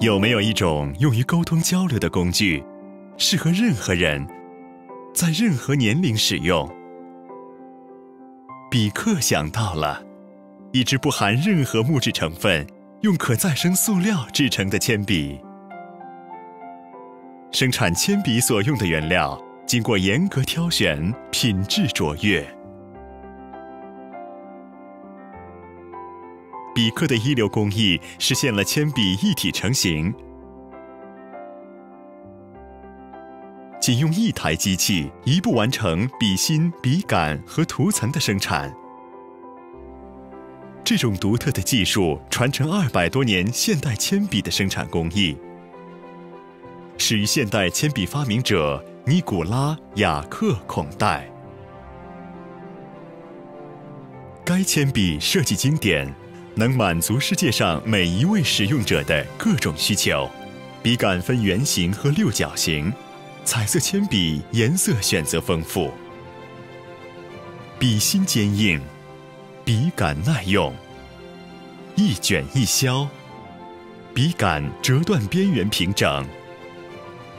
有没有一种用于沟通交流的工具，适合任何人，在任何年龄使用？比克想到了，一支不含任何木质成分、用可再生塑料制成的铅笔。生产铅笔所用的原料，经过严格挑选，品质卓越。比克的一流工艺实现了铅笔一体成型，仅用一台机器，一步完成笔芯、笔杆和涂层的生产。这种独特的技术传承二百多年现代铅笔的生产工艺。始于现代铅笔发明者尼古拉·雅克·孔代。该铅笔设计经典，能满足世界上每一位使用者的各种需求。笔杆分圆形和六角形，彩色铅笔颜色选择丰富，笔芯坚硬，笔杆耐用，一卷一削，笔杆折断边缘平整。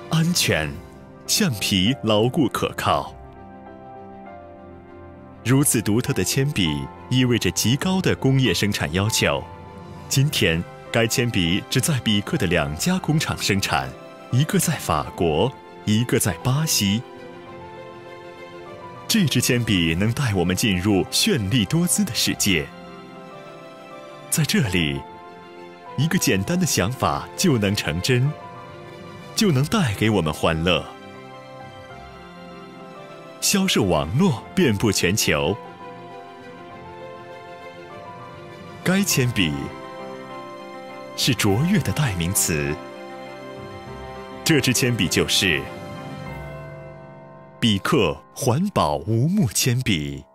安全，橡皮牢固可靠。如此独特的铅笔，意味着极高的工业生产要求。今天，该铅笔只在比克的两家工厂生产，一个在法国，一个在巴西。这支铅笔能带我们进入绚丽多姿的世界。在这里，一个简单的想法就能成真。就能带给我们欢乐。销售网络遍布全球。该铅笔是卓越的代名词。这支铅笔就是比克环保无木铅笔。